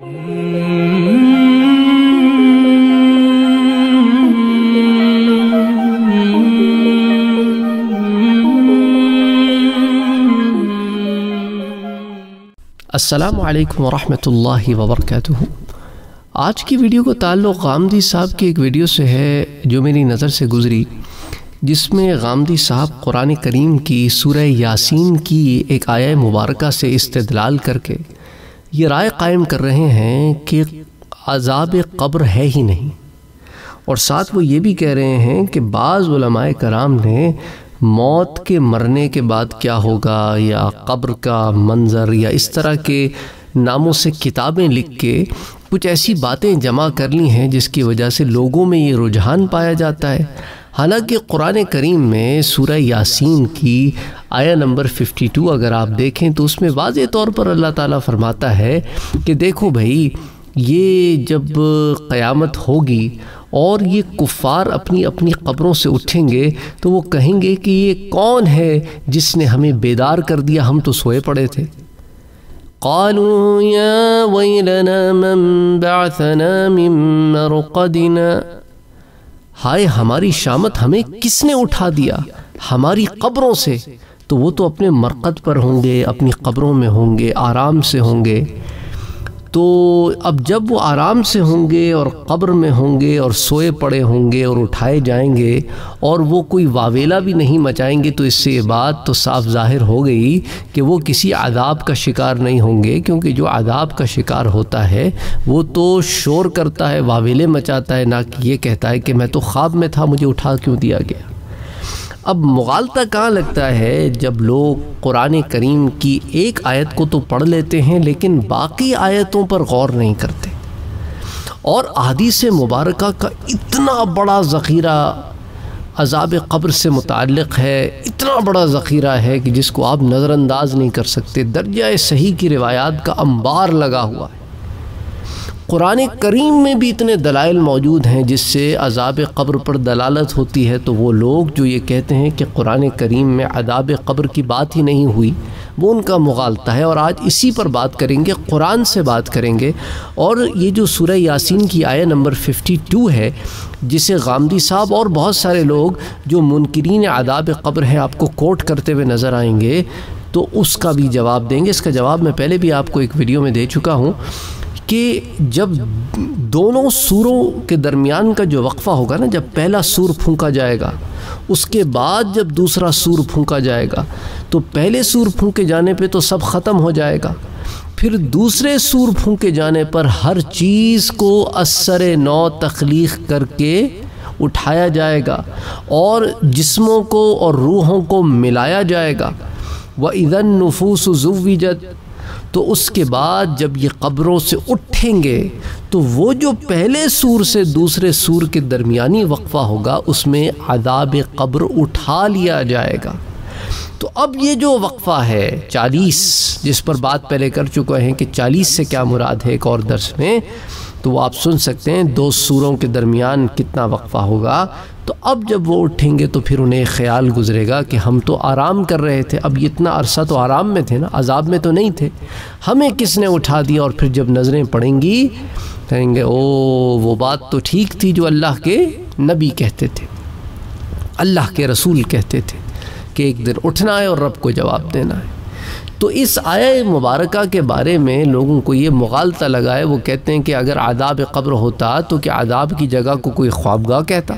السلام علیکم ورحمۃ اللہ وبرکاتہ۔ آج کی ویڈیو کو تعلق غامدی صاحب کی ایک ویڈیو سے ہے جو میری نظر سے گزری، جس میں غامدی صاحب قرآن کریم کی سورہ یاسین کی ایک آیہ مبارکہ سے استدلال کر کے یہ رائے قائم کر رہے ہیں کہ عذاب قبر ہے ہی نہیں۔ اور ساتھ وہ یہ بھی کہہ رہے ہیں کہ بعض علماء کرام نے موت کے مرنے کے بعد کیا ہوگا یا قبر کا منظر یا اس طرح کے ناموں سے کتابیں لکھ کے کچھ ایسی باتیں جمع کر لی ہیں جس کی وجہ سے لوگوں میں یہ رجحان پایا جاتا ہے۔ حالانکہ قرآن کریم میں سورہ یاسین کی آیا نمبر 52 اگر آپ دیکھیں تو اس میں واضح طور پر اللہ تعالیٰ فرماتا ہے کہ دیکھو بھائی، یہ جب قیامت ہوگی اور یہ کفار اپنی اپنی قبروں سے اٹھیں گے تو وہ کہیں گے کہ یہ کون ہے جس نے ہمیں بیدار کر دیا، ہم تو سوئے پڑے تھے۔ قالوا يا ويلنا من بعثنا من مرقدنا۔ ہائے ہماری شامت ہمیں کس نے اٹھا دیا؟ ہماری قبروں سے۔ تو وہ تو اپنے مرقد پر ہوں گے، اپنی قبروں میں ہوں گے، آرام سے ہوں گے۔ تو اب جب وہ آرام سے ہوں گے اور قبر میں ہوں گے اور سوئے پڑے ہوں گے اور اٹھائے جائیں گے اور وہ کوئی واویلا بھی نہیں مچائیں گے تو اس سے یہ بات تو صاف ظاہر ہو گئی کہ وہ کسی عذاب کا شکار نہیں ہوں گے کیونکہ جو عذاب کا شکار ہوتا ہے وہ تو شور کرتا ہے، واویلے مچاتا ہے، نہ کہ یہ کہتا ہے کہ میں تو خواب میں تھا، مجھے اٹھا کیوں دیا گیا؟ اب مغالطہ کہاں لگتا ہے جب لوگ قرآن کریم کی ایک آیت کو تو پڑھ لیتے ہیں لیکن باقی آیتوں پر غور نہیں کرتے؟ اور حدیث مبارکہ کا اتنا بڑا ذخیرہ عذاب قبر سے متعلق ہے، اتنا بڑا ذخیرہ ہے کہ جس کو آپ نظر انداز نہیں کر سکتے۔ درجہ صحیح کی روایات کا انبار لگا ہوا ہے۔ قرآن کریم میں بھی اتنے دلائل موجود ہیں جس سے عذاب قبر پر دلالت ہوتی ہے، تو وہ لوگ جو یہ کہتے ہیں کہ قرآن کریم میں عذاب قبر کی بات ہی نہیں ہوئی، وہ ان کا مغالطہ ہے۔ اور آج اسی پر بات کریں گے، قرآن سے بات کریں گے۔ اور یہ جو سورہ یاسین کی آیہ نمبر 52 ہے، جسے غامدی صاحب اور بہت سارے لوگ جو منکرین عذاب قبر ہیں آپ کو کوٹ کرتے ہوئے نظر آئیں گے، تو اس کا بھی جواب دیں گے۔ اس کا جواب میں پہلے بھی آپ کو ایک ویڈیو میں دے چکا ہوں۔ کہ جب دونوں سوروں کے درمیان کا جو وقفہ ہوگا نا، جب پہلا سور پھونکا جائے گا، اس کے بعد جب دوسرا سور پھونکا جائے گا، تو پہلے سور پھونکے جانے پہ تو سب ختم ہو جائے گا۔ پھر دوسرے سور پھونکے جانے پر ہر چیز کو اثر نو تخلیق کر کے اٹھایا جائے گا اور جسموں کو اور روحوں کو ملایا جائے گا۔ وہ ادن نفوس زوجت تو اس کے بعد جب یہ قبروں سے اٹھیں گے، تو وہ جو پہلے سور سے دوسرے سور کے درمیانی وقفہ ہوگا، اس میں عذاب قبر اٹھا لیا جائے گا۔ تو اب یہ جو وقفہ ہے، چالیس، جس پر بات پہلے کر چکے ہیں کہ چالیس سے کیا مراد ہے ایک اور درس میں، تو وہ آپ سن سکتے ہیں دو سوروں کے درمیان کتنا وقفہ ہوگا۔ تو اب جب وہ اٹھیں گے تو پھر انہیں خیال گزرے گا کہ ہم تو آرام کر رہے تھے۔ اب اتنا عرصہ تو آرام میں تھے نا، عذاب میں تو نہیں تھے۔ ہمیں کس نے اٹھا دیا؟ اور پھر جب نظریں پڑیں گی، کہیں گے، او، وہ بات تو ٹھیک تھی جو اللہ کے نبی کہتے تھے۔ اللہ کے رسول کہتے تھے کہ ایک دن اٹھنا ہے اور رب کو جواب دینا ہے۔ تو اس آیا مبارکہ کے بارے میں لوگوں کو یہ مغالطہ لگا ہے۔ وہ کہتے ہیں کہ اگر عذاب قبر ہوتا تو کیا عذاب کی جگہ کو کوئی خوابگاہ کہتا؟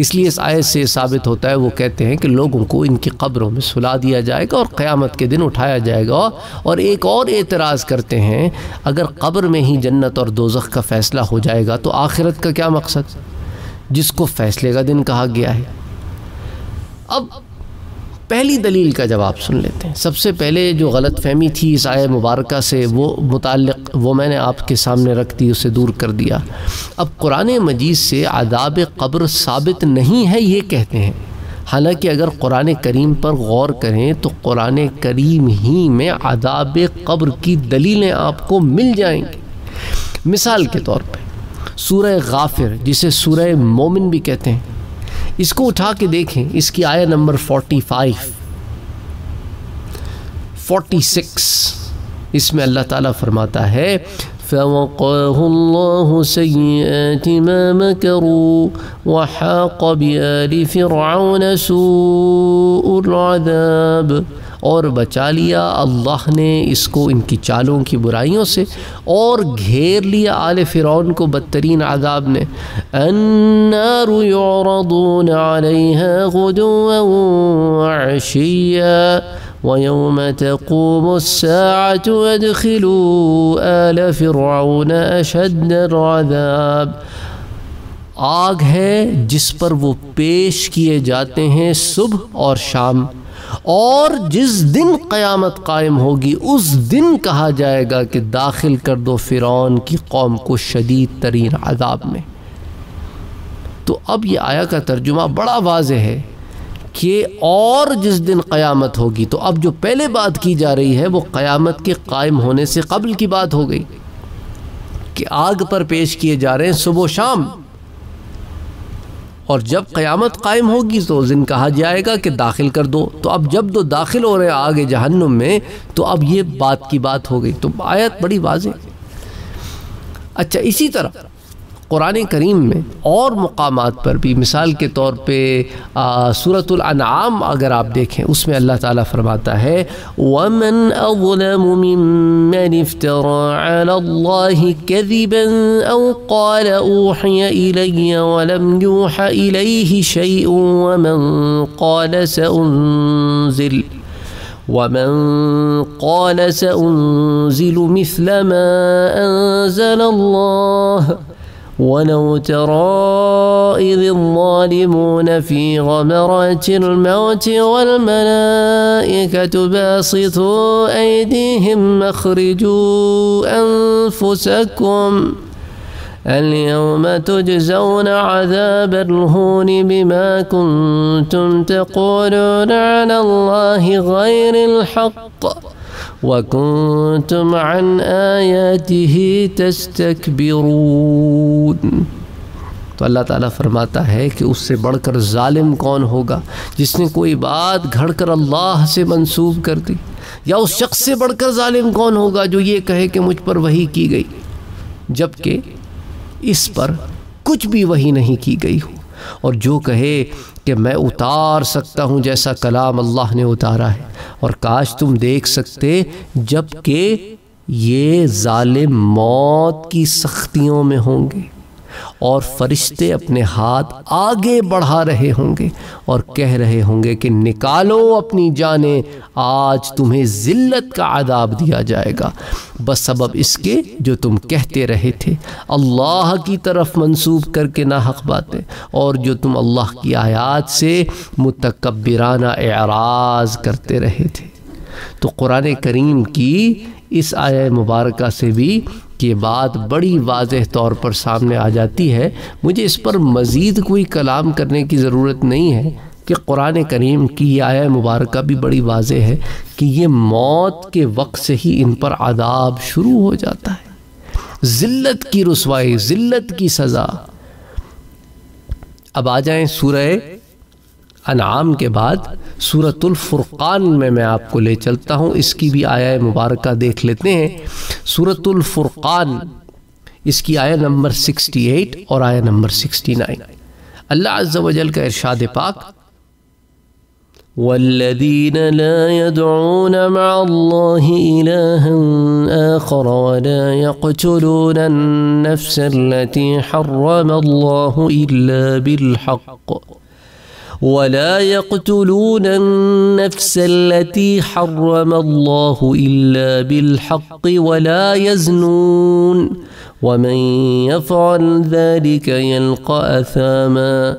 اس لیے اس آیت سے ثابت ہوتا ہے، وہ کہتے ہیں کہ لوگوں کو ان کی قبروں میں سلا دیا جائے گا اور قیامت کے دن اٹھایا جائے گا اور ایک اور اعتراض کرتے ہیں، اگر قبر میں ہی جنت اور دوزخ کا فیصلہ ہو جائے گا تو آخرت کا کیا مقصد؟ جس کو فیصلے کا دن کہا گیا ہے۔ اب پہلی دلیل کا جواب سن لیتے ہیں۔ سب سے پہلے جو غلط فہمی تھی اس آئے مبارکہ سے وہ متعلق وہ میں نے آپ کے سامنے رکھ دی، اسے دور کر دیا۔ اب قرآن مجید سے عذاب قبر ثابت نہیں ہے یہ کہتے ہیں۔ حالانکہ اگر قرآن کریم پر غور کریں تو قرآن کریم ہی میں عذاب قبر کی دلیلیں آپ کو مل جائیں گی۔ مثال کے طور پہ، سورہ غافر، جسے سورہ مومن بھی کہتے ہیں اس کو اٹھا کے دیکھیں، اس کی آیا number forty five forty six اس میں اللہ تعالیٰ فرماتا ہے، فوقاه الله سيئات ما مكروا وحاق بآل فرعون سوء العذاب. اور بچا لیا۔ اللہ نے اس کو ان کی چالوں کی برائیوں سے اور گھیر لیا آل فرعون کو بدترین عذاب نے۔ النار يعرضون عليها غدوا وعشيا ويوم تقوم الساعة وادخلوا آل فرعون أشد العذاب۔ آگ ہے جس پر وہ پیش کیے جاتے ہیں صبح اور شام۔ اور جس دن قیامت قائم ہوگی، اس دن کہا جائے گا کہ داخل کر دو فرعون کی قوم کو شدید ترین عذاب میں۔ تو اب یہ آیا کا ترجمہ بڑا واضح ہے کہ اور جس دن قیامت ہوگی، تو اب جو پہلے بات کی جا رہی ہے، وہ قیامت کے قائم ہونے سے قبل کی بات ہو گئی۔ کہ آگ پر پیش کیے جا رہے ہیں صبح و شام۔ اور جب قیامت قائم ہوگی تو دن کہا جائے گا کہ داخل کر دو۔ تو اب جب دو داخل ہو رہے ہیں آگے جہنم میں، تو اب یہ بات کی بات ہو گئی۔ تو آیت بڑی واضح اچھا اسی طرح قرآن کریم میں اور مقامات پر بھی مثال کے طور پہ سورة الانعام اگر آپ دیکھیں اس میں اللہ تعالیٰ فرماتا ہے وَمَنْ أَظْلَمُ مِمَّنْ افْتَرَى عَلَى اللَّهِ كَذِبًا أَوْ قَالَ أُوحِيَ إِلَيَّ وَلَمْ يُوحَ إِلَيْهِ شَيْءٌ وَمَنْ قَالَ سَأُنزِلْ ومن قال سأنزل مثل ما أنزل الله ولو ترى إذ الظالمون في غمرات الموت والملائكة باسطوا أيديهم مخرجوا أنفسكم اليوم تجزون عذاب الهون بما كنتم تقولون على الله غير الحق. وَكُنْتُمْ عَنْ آيَاتِهِ تَسْتَكْبِرُونَ تو اللہ تعالیٰ فرماتا ہے کہ اس سے بڑھ کر ظالم کون ہوگا جس نے کوئی بات گھڑ کر اللہ سے منسوب کر دی یا اس شخص سے بڑھ کر ظالم کون ہوگا جو یہ کہے کہ مجھ پر وہی کی گئی جبکہ اس پر کچھ بھی وہی نہیں کی گئی ہو اور جو کہے کہ میں اتار سکتا ہوں جیسا کلام اللہ نے اتارا ہے۔ اور کاش تم دیکھ سکتے جبکہ یہ ظالم موت کی سختیوں میں ہوں گے۔ اور فرشتے اپنے ہاتھ آگے بڑھا رہے ہوں گے اور کہہ رہے ہوں گے کہ نکالو اپنی جانیں، آج تمہیں ذلت کا عذاب دیا جائے گا۔ بس سبب اس کے جو تم کہتے رہے تھے۔ اللہ کی طرف منسوب کر کے نہ حق باتیں۔ اور جو تم اللہ کی آیات سے متکبرانہ اعراض کرتے رہے تھے۔ تو قرآن کریم کی اس آیہ مبارکہ سے بھی یہ بات بڑی واضح طور پر سامنے آ جاتی ہے، مجھے اس پر مزید کوئی کلام کرنے کی ضرورت نہیں ہے کہ قرآن کریم کی یہ آیہ مبارکہ بھی بڑی واضح ہے کہ یہ موت کے وقت سے ہی ان پر عذاب شروع ہو جاتا ہے۔ ذلت کی رسوائی، ذلت کی سزا۔ اب آ جائیں سورہ انعام کے بعد سورة الفرقان میں میں آپ کو لے چلتا ہوں۔ اس کی بھی آیہ مبارکہ دیکھ لیتے ہیں۔ سورة الفرقان، اس کی آیہ نمبر 68 اور آیہ نمبر 69 اللہ عز و جل کا ارشاد پاک، والذين لا يدعون مع الله إلها آخر ولا يقتلون النفس التي حرم الله إلا بالحق ولا يقتلون النفس التي حرم الله إلا بالحق ولا يزنون. ومن يفعل ذلك يلقى أثاما.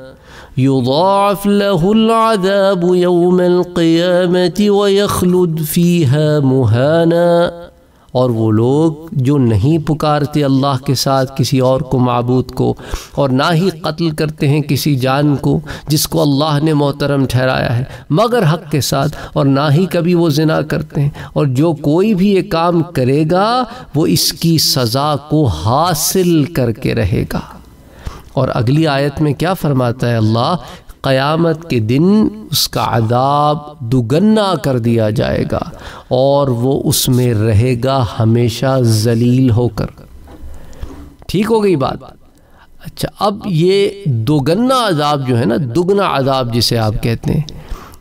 يضاعف له العذاب يوم القيامة ويخلد فيها مهانا. اور وہ لوگ جو نہیں پکارتے اللہ کے ساتھ کسی اور کو معبود کو، اور نہ ہی قتل کرتے ہیں کسی جان کو جس کو اللہ نے محترم ٹھہرایا ہے، مگر حق کے ساتھ، اور نہ ہی کبھی وہ زنا کرتے ہیں۔ اور جو کوئی بھی یہ کام کرے گا، وہ اس کی سزا کو حاصل کر کے رہے گا۔ اور اگلی آیت میں کیا فرماتا ہے اللہ؟ قیامت کے دن اس کا عذاب دگنا کر دیا جائے گا اور وہ اس میں رہے گا ہمیشہ ذلیل ہو کر۔ ٹھیک ہو گئی بات۔ اچھا اب یہ دوگنا عذاب جو ہے نا دگنا عذاب جسے آپ کہتے ہیں،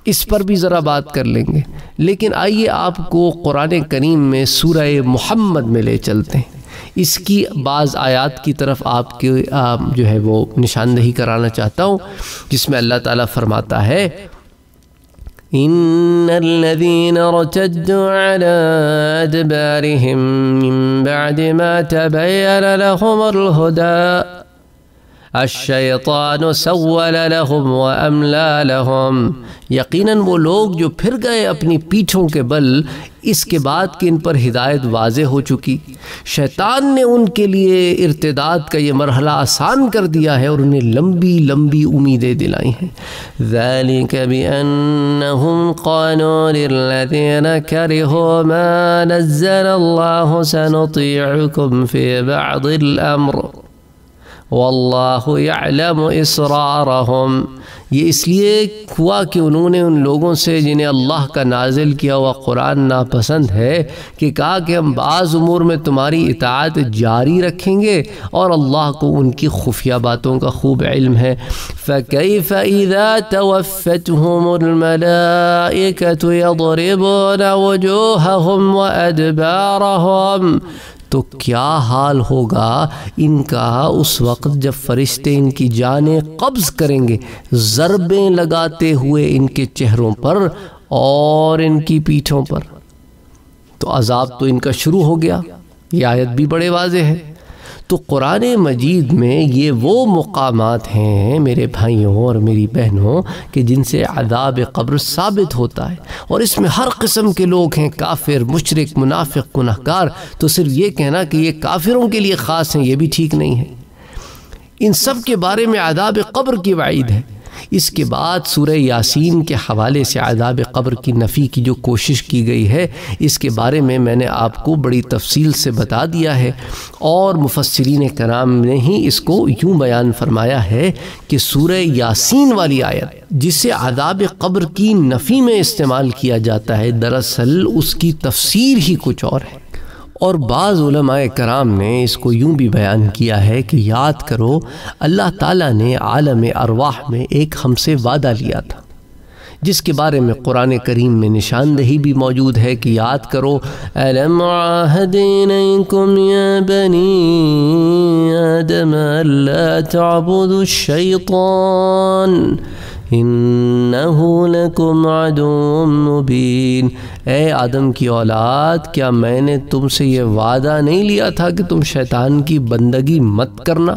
اس پر بھی ذرا بات کر لیں گے۔ لیکن آئیے آپ کو قرآن کریم میں سورہ محمد میں لے چلتے ہیں۔ اس کی بعض آیات کی طرف آپ کے جو ہے وہ نشاندہی کرانا چاہتا ہوں، جس میں اللہ تعالیٰ فرماتا ہے ان الذين ارتدوا على ادبارهم من بعد ما تبين لهم الهدى الشیطان سول لهم واملا لهم. یقیناً وہ لوگ جو پھر گئے اپنی پیٹھوں کے بل اس کے بعد کہ ان پر ہدایت واضح ہو چکی۔ شیطان نے ان کے لیے ارتداد کا یہ مرحلہ آسان کر دیا ہے اور انہیں لمبی لمبی امیدیں دلائی ہیں۔ ذَلِكَ بِأَنَّهُمْ قَانُوا لِلَّذِينَ كَرِهُوا مَا نَزَّلَ اللَّهُ سَنُطِيعُكُمْ فِي بَعْضِ الْأَمْرِ۔ والله يعلم إسرارهم. یہ اس لیے ہوا کہ انہوں نے ان لوگوں سے جنہیں اللہ کا نازل کیا ہوا قرآن ناپسند ہے کہ کہا کہ ہم بعض امور میں تمہاری اطاعت جاری رکھیں گے اور اللہ کو ان کی خفیہ باتوں کا خوب علم ہے۔ فَكَيْفَ إِذَا تَوَفَّتْهُمُ الْمَلَائِكَةُ يَضْرِبُونَ وَجُوهَهُمْ وَأَدْبَارَهُمْ تو کیا حال ہوگا؟ ان کا اس وقت جب فرشتے ان کی جانیں قبض کریں گے، ضربیں لگاتے ہوئے ان کے چہروں پر اور ان کی پیٹھوں پر۔ تو عذاب تو ان کا شروع ہو گیا۔ یہ آیت بھی بڑے واضح ہے۔ تو قرآن مجید میں یہ وہ مقامات ہیں میرے بھائیوں اور میری بہنوں کہ جن سے عذاب قبر ثابت ہوتا ہے اور اس میں ہر قسم کے لوگ ہیں، کافر مشرق منافق، گناہگار۔ تو صرف یہ کہنا کہ یہ کافروں کے لیے خاص ہیں، یہ بھی ٹھیک نہیں ہے۔ ان سب کے بارے میں عذاب قبر کی وعید ہے۔ اس کے بعد سورہ یاسین کے حوالے سے عذاب قبر کی نفی کی جو کوشش کی گئی ہے، اس کے بارے میں میں نے آپ کو بڑی تفصیل سے بتا دیا ہے۔ اور مفسرین کرام نے ہی اس کو یوں بیان فرمایا ہے کہ سورہ یاسین والی آیت، جسے عذاب قبر کی نفی میں استعمال کیا جاتا ہے، دراصل اس کی تفسیر ہی کچھ اور ہے۔ اور بعض علماء کرام نے اس کو یوں بھی بیان کیا ہے کہ یاد کرو، اللہ تعالیٰ نے عالم ارواح میں ایک ہم سے وعدہ لیا تھا، جس کے بارے میں قرآن کریم میں نشاندہی بھی موجود ہے کہ یاد کرو أَلَمْ عَاهَدِينَيْكُمْ يَا بَنِي آدَمَ أَلَّا تَعْبُدُ الشَّيْطَانِ انہو لکم عدو مبین اے آدم کی اولاد، کیا میں نے تم سے یہ وعدہ نہیں لیا تھا کہ تم شیطان کی بندگی مت کرنا؟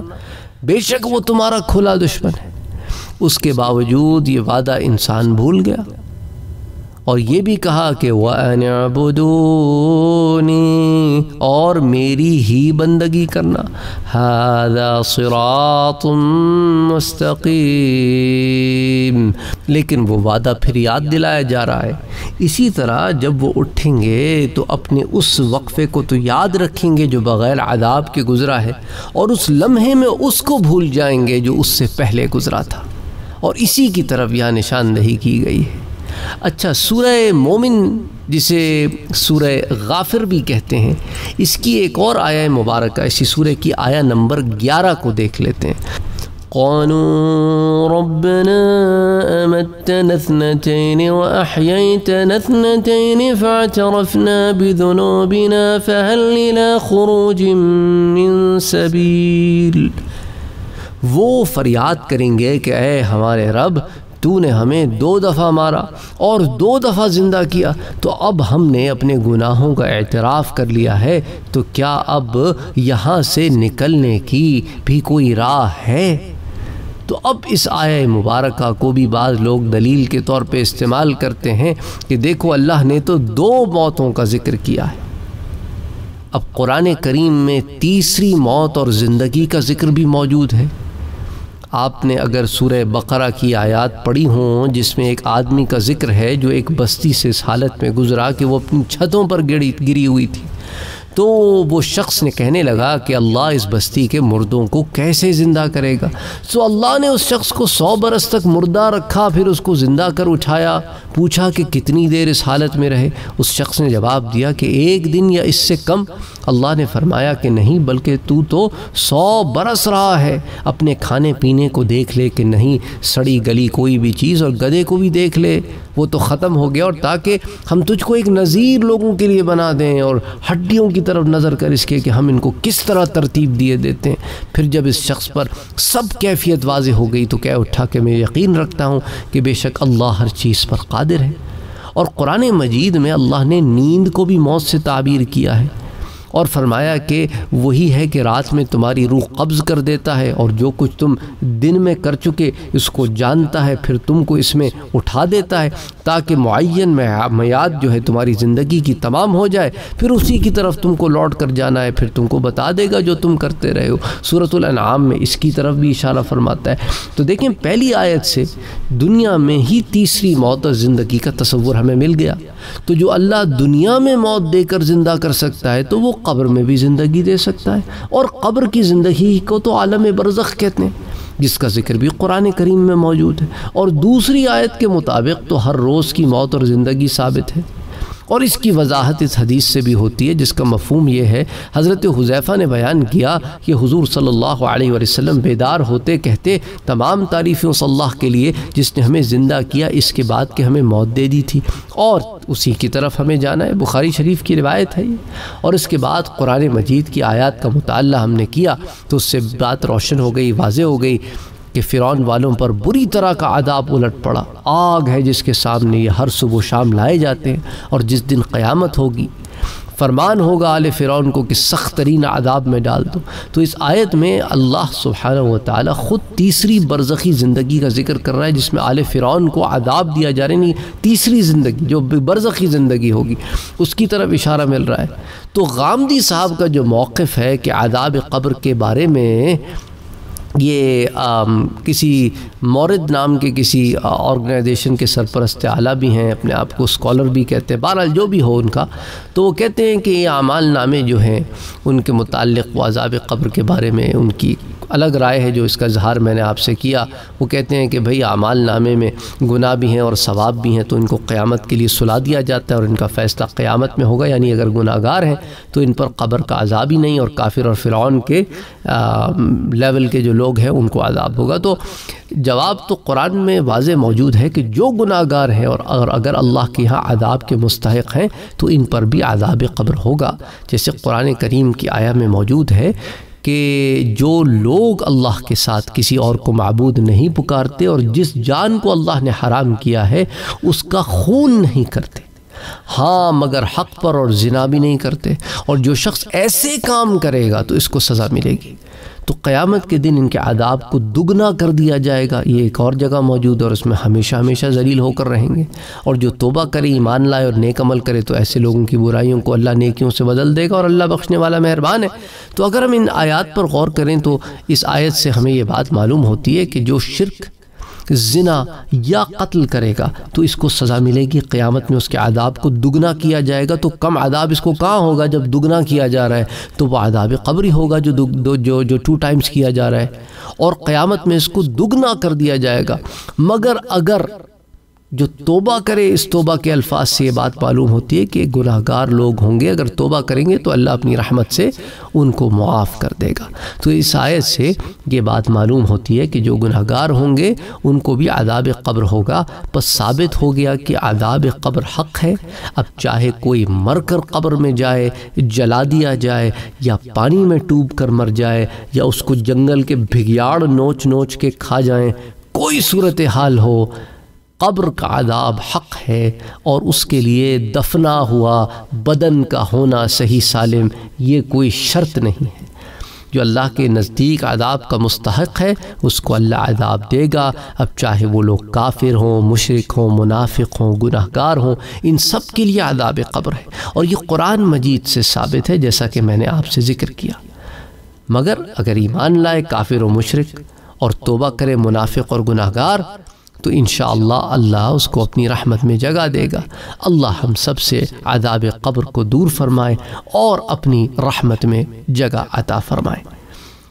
بے شک وہ تمہارا کھلا دشمن ہے۔ اس کے باوجود یہ وعدہ انسان بھول گیا۔ اور یہ بھی کہا کہ وَأَنِ عَبُدُونِ اور میری ہی بندگی کرنا۔ هَذَا صِرَاطٌ مستقیم۔ لیکن وہ وعدہ پھر یاد دلایا جا رہا ہے۔ اسی طرح جب وہ اٹھیں گے تو اپنے اس وقفے کو تو یاد رکھیں گے جو بغیر عذاب کے گزرا ہے، اور اس لمحے میں اس کو بھول جائیں گے جو اس سے پہلے گزرا تھا۔ اور اسی کی طرف یہاں نشاندہی کی گئی ہے۔ اچھا سورہ مومن جسے سورہ غافر بھی کہتے ہیں، اس کی ایک اور آیا مبارکہ اسی سورہ کی آیا نمبر گیارہ کو دیکھ لیتے ہیں۔ قالوا ربنا أمتنا اثنتين وأحييتنا اثنتين فاعترفنا بذنوبنا فهل إلى خروج من سبيل۔ وہ فریاد کریں گے کہ اے ہمارے رب تو نے ہمیں دو دفعہ مارا اور دو دفعہ زندہ کیا، تو اب ہم نے اپنے گناہوں کا اعتراف کر لیا ہے، تو کیا اب یہاں سے نکلنے کی بھی کوئی راہ ہے؟ تو اب اس آیہ مبارکہ کو بھی بعض لوگ دلیل کے طور پہ استعمال کرتے ہیں کہ دیکھو اللہ نے تو دو موتوں کا ذکر کیا ہے۔ اب قرآن کریم میں تیسری موت اور زندگی کا ذکر بھی موجود ہے۔ آپ نے اگر سورہ بقرہ کی آیات پڑھی ہوں، جس میں ایک آدمی کا ذکر ہے جو ایک بستی سے اس حالت میں گزرا کہ وہ اپنی چھتوں پر گری گری ہوئی تھی، تو وہ شخص نے کہنے لگا کہ اللہ اس بستی کے مردوں کو کیسے زندہ کرے گا؟ سو اللہ نے اس شخص کو سو برس تک مردہ رکھا، پھر اس کو زندہ کر اٹھایا۔ پوچھا کہ کتنی دیر اس حالت میں رہے، اس شخص نے جواب دیا کہ ایک دن یا اس سے کم۔ اللہ نے فرمایا کہ نہیں، بلکہ تو تو سو برس رہا ہے۔ اپنے کھانے پینے کو دیکھ لے کہ نہیں، سڑی گلی کوئی بھی چیز اور گدے کو بھی دیکھ لے۔ وہ تو ختم ہو گیا اور تاکہ ہم تجھ کو ایک نظیر لوگوں کے لیے بنا دیں اور ہڈیوں کی طرف نظر کر اس کے کہ ہم ان کو کس طرح ترتیب دیے دیتے ہیں۔ پھر جب اس شخص پر سب کیفیت واضح ہو گئی تو کہہ اٹھا کہ میں یقین رکھتا ہوں کہ بے شک اللہ ہر چیز پر قادر ہے۔ اور قرآن مجید میں اللہ نے نیند کو بھی موت سے تعبیر کیا ہے۔ اور فرمایا کہ وہی ہے کہ رات میں تمہاری روح قبض کر دیتا ہے اور جو کچھ تم دن میں کر چکے اس کو جانتا ہے، پھر تم کو اس میں اٹھا دیتا ہے تاکہ معین میاد جو ہے تمہاری زندگی کی تمام ہو جائے۔ پھر اسی کی طرف تم کو لوٹ کر جانا ہے، پھر تم کو بتا دے گا جو تم کرتے رہے ہو۔ صورت الانعام میں اس کی طرف بھی اشارہ فرماتا ہے۔ تو دیکھیں، پہلی آیت سے دنیا میں ہی تیسری موت اور زندگی کا تصور ہمیں مل گیا۔ تو جو اللہ دنیا میں موت دے کر زندہ کر سکتا ہے، تو وہ قبر میں بھی زندگی دے سکتا ہے اور قبر کی زندگی کو تو عالم برزخ کہتے ہیں، جس کا ذکر بھی قرآن کریم میں موجود ہے۔ اور دوسری آیت کے مطابق تو ہر روز کی موت اور زندگی ثابت ہے۔ اور اس کی وضاحت اس حدیث سے بھی ہوتی ہے، جس کا مفہوم یہ ہے، حضرت حضیفہ نے بیان کیا کہ حضور صلی اللہ علیہ وسلم بیدار ہوتے کہتے تمام تعریفیں صلی اللہ کے لیے جس نے ہمیں زندہ کیا، اس کے بعد کہ ہمیں موت دے دی تھی۔ اور اسی کی طرف ہمیں جانا ہے۔ بخاری شریف کی روایت ہے یہ۔ اور اس کے بعد قرآن مجید کی آیات کا مطالعہ ہم نے کیا تو اس سے بات روشن ہو گئی، واضح ہو گئی۔ کہ فرعون والوں پر بری طرح کا عذاب الٹ پڑا۔ آگ ہے جس کے سامنے یہ ہر صبح و شام لائے جاتے ہیں اور جس دن قیامت ہوگی۔ فرمان ہوگا آل فرعون کو کہ سخت ترین عذاب میں ڈال دو۔ تو اس آیت میں اللہ سبحانہ و تعالی خود تیسری برزخی زندگی کا ذکر کر رہا ہے، جس میں آل فرعون کو عذاب دیا جا رہا ہے نہیں تیسری زندگی، جو برزخی زندگی ہوگی، اس کی طرف اشارہ مل رہا ہے۔ تو غامدی صاحب کا جو موقف ہے کہ عذاب قبر کے بارے میں یہ کسی مورد نام کے کسی آرگنائزیشن کے سرپرست اعلیٰ بھی ہیں، اپنے آپ کو اسکالر بھی کہتے ہیں، بہرحال جو بھی ہو ان کا، تو وہ کہتے ہیں کہ یہ اعمال نامے جو ہیں، ان کے متعلق وہ عذاب قبر کے بارے میں، ان کی الگ رائے ہے جو اس کا اظہار میں نے آپ سے کیا۔ وہ کہتے ہیں کہ بھئی اعمال نامے میں گناہ بھی ہیں اور ثواب بھی ہیں تو ان کو قیامت کے لیے سلا دیا جاتا ہے اور ان کا فیصلہ قیامت میں ہوگا۔ یعنی اگر گناہ گار ہیں تو ان پر قبر کا عذاب ہی نہیں اور کافر اور فرعون کے لیول کے جو لوگ ہیں ان کو عذاب ہوگا۔ تو جواب تو قرآن میں واضح موجود ہے کہ جو گناہ گار ہیں اور اگر اللہ کے یہاں عذاب کے مستحق ہیں تو ان پر بھی عذاب قبر ہوگا۔ جیسے قرآن کریم کی آیا میں موجود ہے کہ جو لوگ اللہ کے ساتھ کسی اور کو معبود نہیں پکارتے اور جس جان کو اللہ نے حرام کیا ہے، اس کا خون نہیں کرتے۔ ہاں مگر حق پر اور زنا بھی نہیں کرتے۔ اور جو شخص ایسے کام کرے گا تو اس کو سزا ملے گی۔ تو قیامت کے دن ان کے عذاب کو دگنا کر دیا جائے گا۔ یہ ایک اور جگہ موجود ہے اور اس میں ہمیشہ ہمیشہ ذلیل ہو کر رہیں گے۔ اور جو توبہ کرے، ایمان لائے اور نیک عمل کرے، تو ایسے لوگوں کی برائیوں کو اللہ نیکیوں سے بدل دے گا اور اللہ بخشنے والا مہربان ہے۔ تو اگر ہم ان آیات پر غور کریں تو اس آیت سے ہمیں یہ بات معلوم ہوتی ہے کہ جو شرک زنا یا قتل کرے گا، تو اس کو سزا ملے گی، قیامت میں اس کے عذاب کو دگنا کیا جائے گا، تو کم عذاب اس کو کہاں ہوگا جب دگنا کیا جا رہا ہے؟ تو وہ عذاب قبری ہوگا جو جو جو ٹو ٹائمز کیا جا رہا ہے۔ اور قیامت میں اس کو دگنا کر دیا جائے گا۔ مگر اگر جو توبہ کرے، اس توبہ کے الفاظ سے یہ بات معلوم ہوتی ہے کہ گناہ گار لوگ ہوں گے۔ اگر توبہ کریں گے تو اللہ اپنی رحمت سے ان کو معاف کر دے گا۔ تو اس آیت سے یہ بات معلوم ہوتی ہے کہ جو گناہ گار ہوں گے، ان کو بھی عذاب قبر ہوگا۔ بس ثابت ہو گیا کہ عذاب قبر حق ہے۔ اب چاہے کوئی مر کر قبر میں جائے، جلا دیا جائے یا پانی میں ٹوب کر مر جائے یا اس کو جنگل کے بھگیاڑ نوچ نوچ کے کھا جائیں، کوئی صورتحال ہو قبر کا عذاب حق ہے اور اس کے لیے دفنا ہوا بدن کا ہونا صحیح سالم یہ کوئی شرط نہیں ہے۔ جو اللہ کے نزدیک عذاب کا مستحق ہے، اس کو اللہ عذاب دے گا۔ اب چاہے وہ لوگ کافر ہوں مشرق ہوں، منافق ہوں گناہ گار ہوں، ان سب کے لیے عذاب قبر ہے۔ اور یہ قرآن مجید سے ثابت ہے، جیسا کہ میں نے آپ سے ذکر کیا۔ مگر اگر ایمان لائے کافر و مشرق اور توبہ کرے منافق اور گناہ گار تو انشاءاللہ اللہ اس کو اپنی رحمت میں جگہ دے گا۔ اللہ ہم سب سے عذاب قبر کو دور فرمائے اور اپنی رحمت میں جگہ عطا فرمائے۔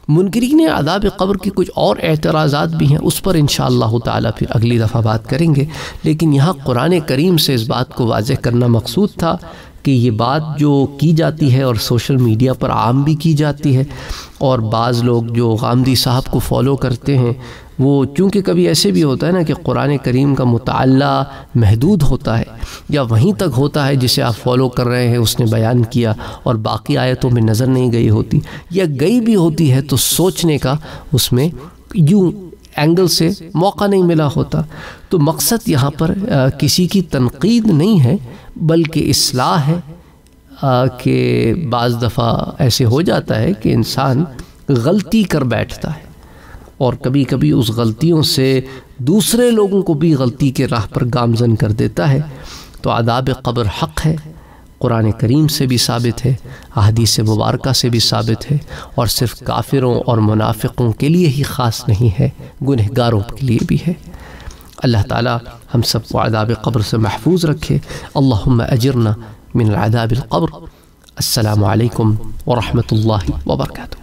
منکرین عذاب قبر کی کچھ اور اعتراضات بھی ہیں، اس پر انشاءاللہ تعالی پھر اگلی دفعہ بات کریں گے۔ لیکن یہاں قرآن کریم سے اس بات کو واضح کرنا مقصود تھا کہ یہ بات جو کی جاتی ہے اور سوشل میڈیا پر عام بھی کی جاتی ہے اور بعض لوگ جو غامدی صاحب کو فالو کرتے ہیں وہ چونکہ کبھی ایسے بھی ہوتا ہے نا کہ قرآن کریم کا مطالعہ محدود ہوتا ہے یا وہیں تک ہوتا ہے جسے آپ فالو کر رہے ہیں، اس نے بیان کیا اور باقی آیتوں میں نظر نہیں گئی ہوتی یا گئی بھی ہوتی ہے تو سوچنے کا اس میں یوں اینگل سے موقع نہیں ملا ہوتا۔ تو مقصد یہاں پر کسی کی تنقید نہیں ہے، بلکہ اصلاح ہے کہ بعض دفعہ ایسے ہو جاتا ہے کہ انسان غلطی کر بیٹھتا ہے۔ اور کبھی کبھی اس غلطیوں سے دوسرے لوگوں کو بھی غلطی کے راہ پر گامزن کر دیتا ہے۔ تو عذاب قبر حق ہے، قرآن کریم سے بھی ثابت ہے، احادیث مبارکہ سے بھی ثابت ہے۔ اور صرف کافروں اور منافقوں کے لیے ہی خاص نہیں ہے، گنہگاروں کے لیے بھی ہے۔ اللہ تعالی ہم سب کو عذاب قبر سے محفوظ رکھے۔ اللہم اجرنا من العذاب القبر۔ السلام علیکم ورحمۃ اللہ وبرکاتہ۔